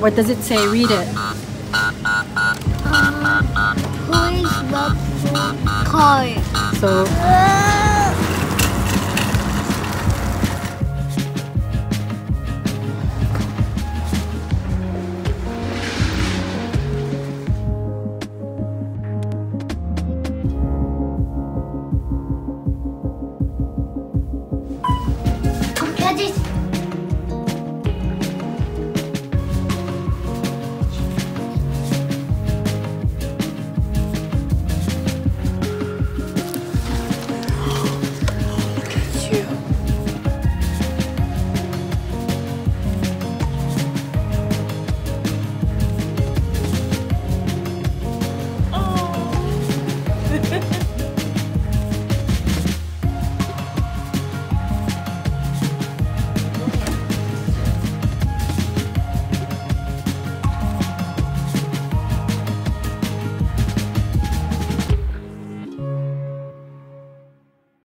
What does it say? Read it. Uh, who is the car? So.